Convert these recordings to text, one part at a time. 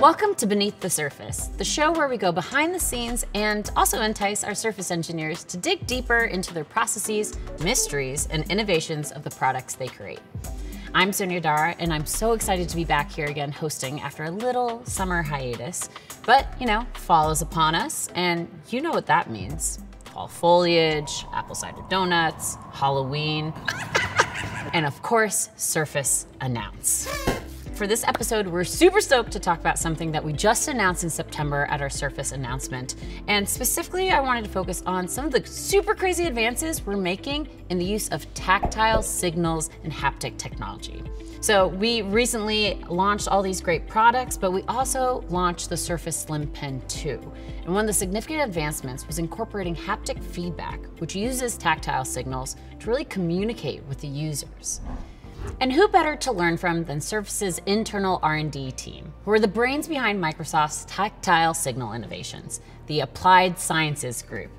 Welcome to Beneath the Surface, the show where we go behind the scenes and also entice our surface engineers to dig deeper into their processes, mysteries, and innovations of the products they create. I'm Sonia Dara, and I'm so excited to be back here again hosting after a little summer hiatus. But, you know, fall is upon us, and you know what that means fall foliage, apple cider donuts, Halloween, and of course, Surface Announce. For this episode, we're super stoked to talk about something that we just announced in September at our Surface announcement. And specifically, I wanted to focus on some of the super crazy advances we're making in the use of tactile signals and haptic technology. So we recently launched all these great products, but we also launched the Surface Slim Pen 2. And one of the significant advancements was incorporating haptic feedback, which uses tactile signals to really communicate with the users. And who better to learn from than Surface's internal R&D team, who are the brains behind Microsoft's tactile signal innovations, the Applied Sciences Group,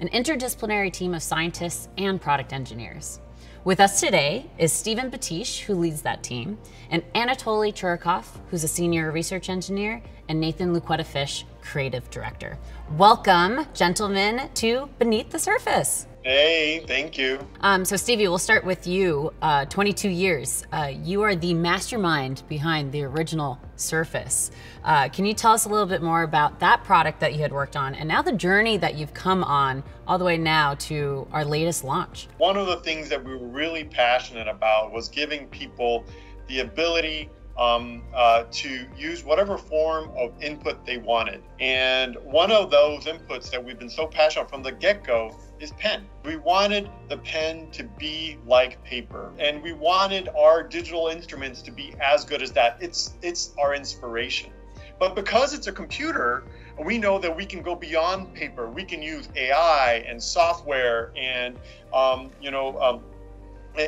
an interdisciplinary team of scientists and product engineers. With us today is Stephen Bathiche, who leads that team, and Anatoly Churikov, who's a senior research engineer, and Nathan Luquetta Fish, creative director. Welcome, gentlemen, to Beneath the Surface. Hey, thank you. Um, so, Stevie, we'll start with you. Uh, 22 years. Uh, you are the mastermind behind the original Surface. Uh, can you tell us a little bit more about that product that you had worked on and now the journey that you've come on all the way now to our latest launch? One of the things that we were really passionate about was giving people the ability um, uh, to use whatever form of input they wanted. And one of those inputs that we've been so passionate from the get go is pen. We wanted the pen to be like paper, and we wanted our digital instruments to be as good as that. It's it's our inspiration. But because it's a computer, we know that we can go beyond paper. We can use AI and software and um, you know um,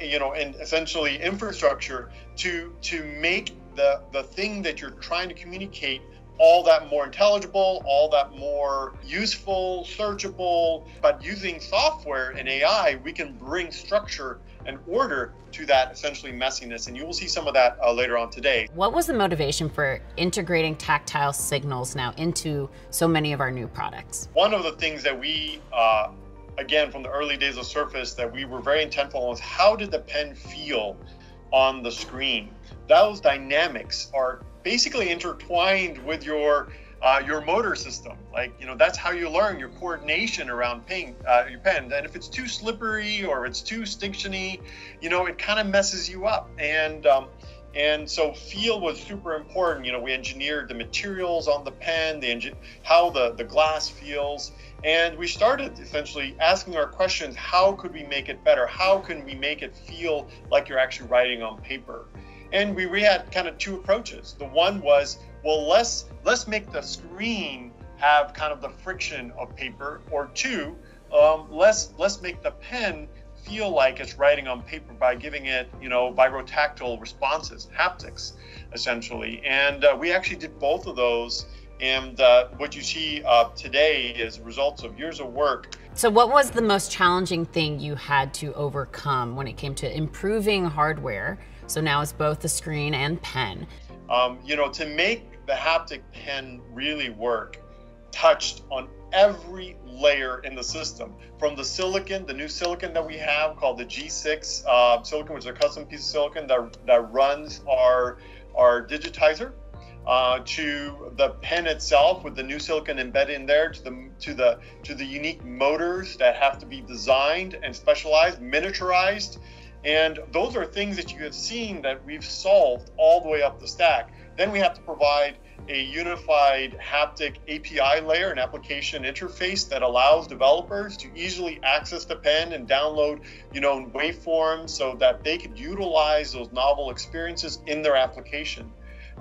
you know and essentially infrastructure to to make the the thing that you're trying to communicate all that more intelligible, all that more useful, searchable. But using software and AI, we can bring structure and order to that essentially messiness. And you will see some of that uh, later on today. What was the motivation for integrating tactile signals now into so many of our new products? One of the things that we, uh, again, from the early days of Surface, that we were very intentful on was how did the pen feel on the screen? Those dynamics are basically intertwined with your uh, your motor system. Like you know, that's how you learn your coordination around pen, uh, your pen. And if it's too slippery or it's too stinctiony, you know, it kind of messes you up. And um, and so feel was super important. You know, we engineered the materials on the pen, the how the the glass feels, and we started essentially asking our questions: How could we make it better? How can we make it feel like you're actually writing on paper? And we, we had kind of two approaches. The one was, well, let's let's make the screen have kind of the friction of paper, or two, um, let's let's make the pen feel like it's writing on paper by giving it, you know, vibrotactile responses, haptics, essentially. And uh, we actually did both of those. And uh, what you see uh, today is results of years of work. So, what was the most challenging thing you had to overcome when it came to improving hardware so now it's both the screen and pen. Um, you know, to make the haptic pen really work, touched on every layer in the system from the silicon, the new silicon that we have called the G6 uh, silicon, which is a custom piece of silicon that, that runs our, our digitizer. Uh, to the pen itself with the new silicon embedded in there to the to the to the unique motors that have to be designed and specialized miniaturized and those are things that you have seen that we've solved all the way up the stack. Then we have to provide a unified haptic API layer, an application interface that allows developers to easily access the pen and download, you know, waveforms so that they could utilize those novel experiences in their application.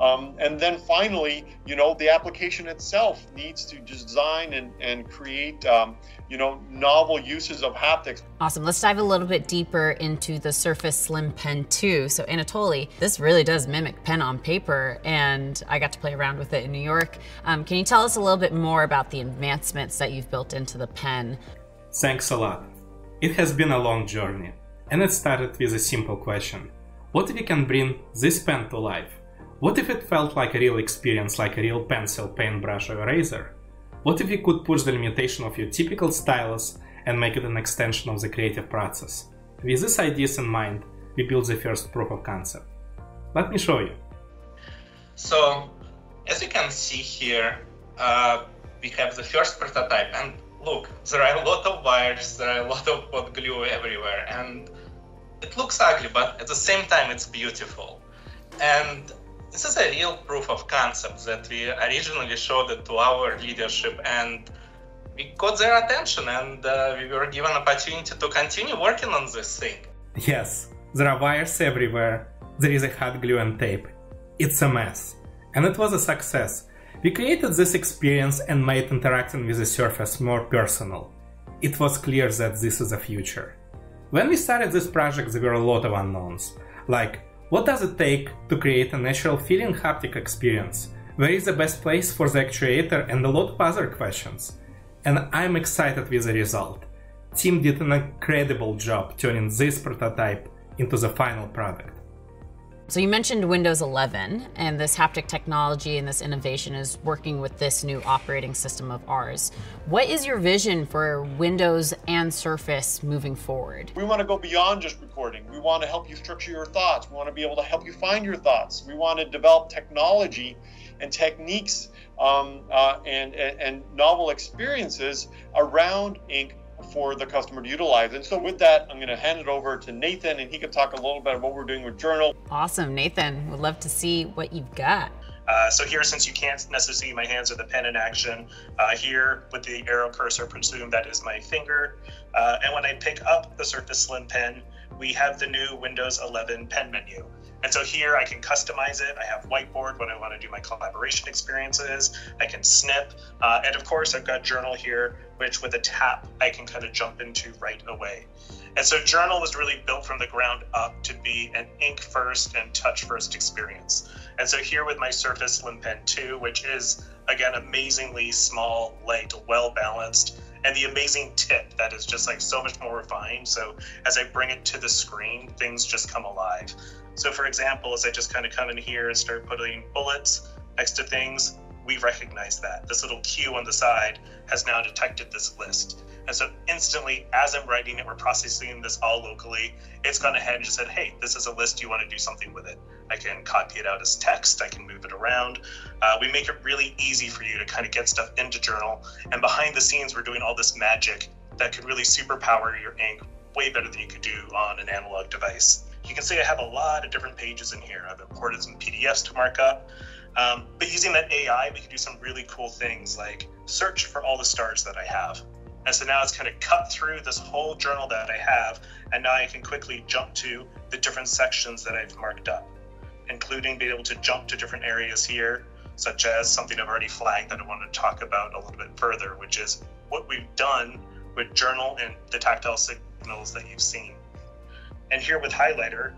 Um, and then finally, you know, the application itself needs to design and, and create, um, you know, novel uses of haptics. Awesome. Let's dive a little bit deeper into the Surface Slim Pen 2. So Anatoly, this really does mimic pen on paper, and I got to play around with it in New York. Um, can you tell us a little bit more about the advancements that you've built into the pen? Thanks a lot. It has been a long journey, and it started with a simple question. What if we can bring this pen to life? What if it felt like a real experience, like a real pencil, paintbrush, or eraser? What if you could push the limitation of your typical stylus and make it an extension of the creative process? With these ideas in mind, we built the first proof of concept. Let me show you. So, as you can see here, uh, we have the first prototype, and look, there are a lot of wires, there are a lot of hot glue everywhere, and it looks ugly, but at the same time, it's beautiful. And this is a real proof of concept that we originally showed it to our leadership, and we got their attention, and uh, we were given opportunity to continue working on this thing. Yes, there are wires everywhere. There is a hot glue and tape. It's a mess. And it was a success. We created this experience and made interacting with the surface more personal. It was clear that this is the future. When we started this project, there were a lot of unknowns, like what does it take to create a natural feeling haptic experience? Where is the best place for the actuator and a lot of other questions? And I'm excited with the result. Team did an incredible job turning this prototype into the final product. So you mentioned Windows 11 and this haptic technology and this innovation is working with this new operating system of ours. What is your vision for Windows and Surface moving forward? We want to go beyond just recording. We want to help you structure your thoughts. We want to be able to help you find your thoughts. We want to develop technology and techniques um, uh, and, and, and novel experiences around ink for the customer to utilize. And so with that, I'm going to hand it over to Nathan and he can talk a little bit about what we're doing with Journal. Awesome, Nathan. Would love to see what you've got. Uh, so here, since you can't necessarily see my hands or the pen in action, uh, here with the arrow cursor, presume that is my finger. Uh, and when I pick up the Surface Slim Pen, we have the new Windows 11 pen menu. And so here I can customize it. I have whiteboard when I want to do my collaboration experiences. I can snip. Uh, and of course, I've got journal here, which with a tap, I can kind of jump into right away. And so journal was really built from the ground up to be an ink first and touch first experience. And so here with my Surface Slim Pen 2, which is again amazingly small, light, well balanced, and the amazing tip that is just like so much more refined. So as I bring it to the screen, things just come alive. So for example, as I just kind of come in here and start putting bullets next to things, we recognize that. This little cue on the side has now detected this list. And so instantly, as I'm writing it, we're processing this all locally. It's gone ahead and just said, hey, this is a list. You want to do something with it? I can copy it out as text. I can move it around. Uh, we make it really easy for you to kind of get stuff into Journal. And behind the scenes, we're doing all this magic that could really superpower your ink way better than you could do on an analog device. You can see I have a lot of different pages in here. I've imported some PDFs to mark up. Um, but using that AI, we can do some really cool things like search for all the stars that I have. And so now it's kind of cut through this whole journal that I have, and now I can quickly jump to the different sections that I've marked up, including being able to jump to different areas here, such as something I've already flagged that I want to talk about a little bit further, which is what we've done with journal and the tactile signals that you've seen. And here with highlighter,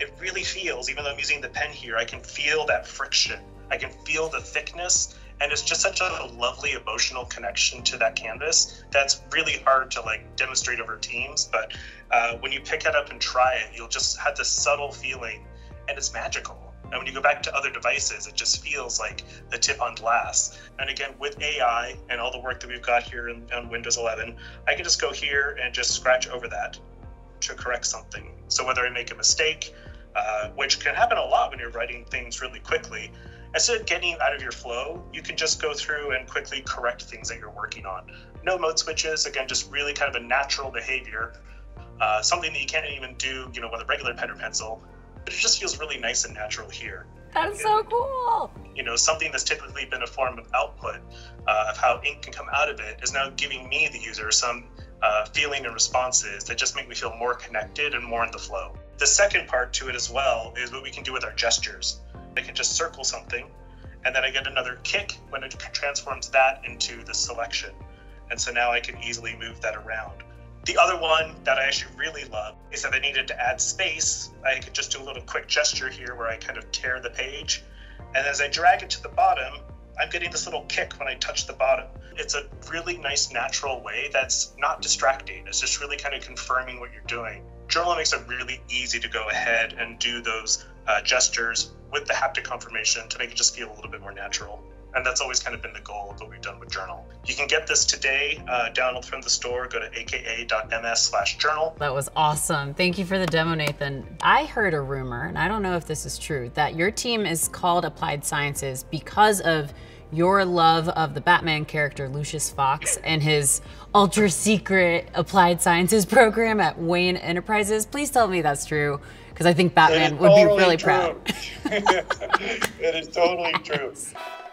it really feels, even though I'm using the pen here, I can feel that friction. I can feel the thickness and it's just such a lovely emotional connection to that canvas that's really hard to like demonstrate over teams but uh, when you pick it up and try it you'll just have this subtle feeling and it's magical. And when you go back to other devices it just feels like the tip on glass. And again with ai and all the work that we've got here in, on windows 11 i can just go here and just scratch over that to correct something so whether i make a mistake uh, which can happen a lot when you're writing things really quickly. Instead of getting out of your flow, you can just go through and quickly correct things that you're working on. No mode switches, again, just really kind of a natural behavior, uh, something that you can't even do, you know, with a regular pen or pencil, but it just feels really nice and natural here. That's so cool. You know, something that's typically been a form of output uh, of how ink can come out of it is now giving me, the user, some uh, feeling and responses that just make me feel more connected and more in the flow. The second part to it as well is what we can do with our gestures. I can just circle something, and then I get another kick when it transforms that into the selection. And so now I can easily move that around. The other one that I actually really love is that I needed to add space. I could just do a little quick gesture here where I kind of tear the page. And as I drag it to the bottom, I'm getting this little kick when I touch the bottom. It's a really nice, natural way that's not distracting. It's just really kind of confirming what you're doing. Journal makes it really easy to go ahead and do those uh, gestures with the haptic confirmation to make it just feel a little bit more natural. And that's always kind of been the goal of what we've done with Journal. You can get this today, uh, download from the store, go to aka.ms slash journal. That was awesome. Thank you for the demo, Nathan. I heard a rumor, and I don't know if this is true, that your team is called Applied Sciences because of your love of the Batman character Lucius Fox and his ultra secret applied sciences program at Wayne Enterprises. Please tell me that's true, because I think Batman would totally be really true. proud. it is totally true.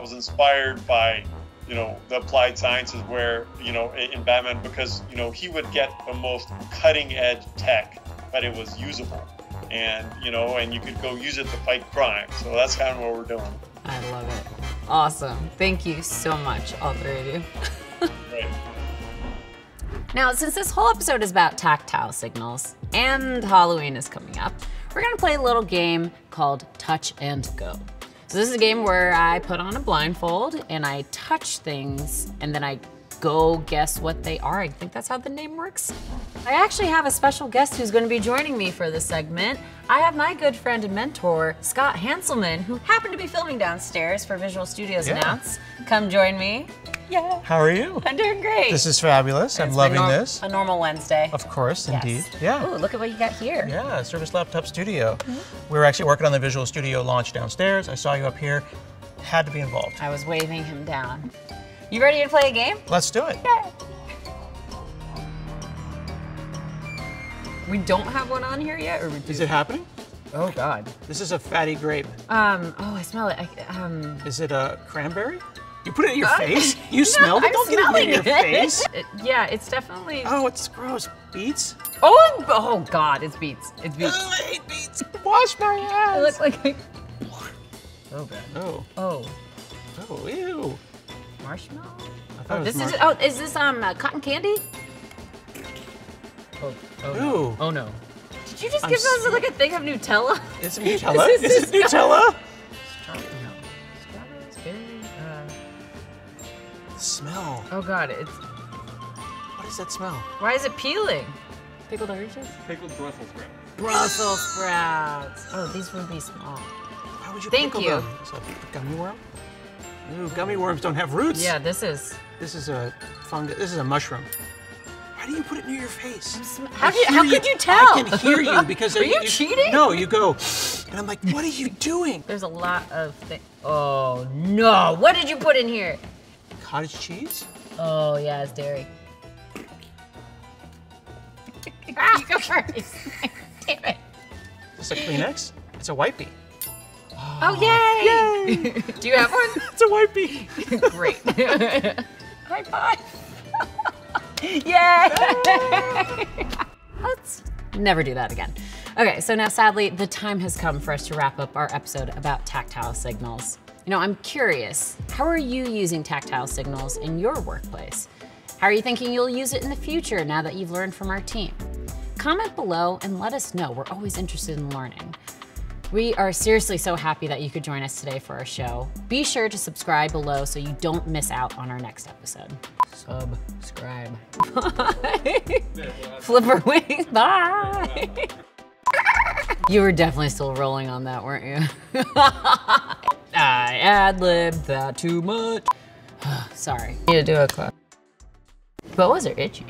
I was inspired by, you know, the applied sciences where, you know, in Batman because, you know, he would get the most cutting edge tech, but it was usable. And, you know, and you could go use it to fight crime. So that's kind of what we're doing. I love it. Awesome. Thank you so much, all three of you. Now, since this whole episode is about tactile signals and Halloween is coming up, we're gonna play a little game called Touch and Go. So this is a game where I put on a blindfold and I touch things and then I go guess what they are. I think that's how the name works. I actually have a special guest who's gonna be joining me for this segment. I have my good friend and mentor, Scott Hanselman, who happened to be filming downstairs for Visual Studios Yeah. Announce. Come join me. Yeah, How are you? I'm doing great. This is fabulous. I'm loving norm- this. A normal Wednesday. Of course, Yes. indeed. Yeah. Ooh, look at what you got here. Yeah, Surface Laptop Studio. Mm-hmm. We were actually working on the Visual Studio launch downstairs. I saw you up here. Had to be involved. I was waving him down. You ready to play a game? Let's do it. We don't have one on here yet, or we do? Is it happening? Oh God. This is a fatty grape. Um. Oh, I smell it. I, um. Is it a cranberry? You put it in your Uh, face? You smelled it? I'm Don't get it in your it. face. It- yeah, it's definitely. Oh, it's gross. Beets? Oh, oh God, it's beets. It's beets. Oh, I hate beets. Wash my ass. I look like. Oh God. Oh, Oh, oh, ew. marshmallow. Oh, this is. Oh, is this um uh, cotton candy? Oh. Oh. Ooh. Oh no. Did you just I'm give us like a thing of Nutella? Is it Nutella? Is Is it Nutella? Smell. Oh God, it's. What does that smell? Why is it peeling? Pickled oranges? Pickled Brussels sprouts. Brussels sprouts. Oh, these would be small. Why would you Thank pickle you. them? Is that a gummy worm? Ooh, gummy worms don't have roots. Yeah, this is. This is a fungus. This is a mushroom. Why do you put it near your face? How, I did, how you- could you tell? I can hear you because Are you cheating? No, you go, and I'm like, what are you doing? There's a lot of things. Oh no! What did you put in here? Cottage cheese? Oh yeah, it's dairy. you go first. Damn it. Is this a Kleenex? It's a wipey. Oh yay! Do you have one? It's a wipey. Great. High five. Yay! Let's never do that again. Okay, so now sadly, the time has come for us to wrap up our episode about tactile signals. You know, I'm curious, how are you using tactile signals in your workplace? How are you thinking you'll use it in the future now that you've learned from our team? Comment below and let us know. We're always interested in learning. We are seriously so happy that you could join us today for our show. Be sure to subscribe below so you don't miss out on our next episode. Subscribe. Bye. Flipper wings. Bye. you were definitely still rolling on that, weren't you? I ad libbed that too much. Sorry. Need to do a clap. was are itchy.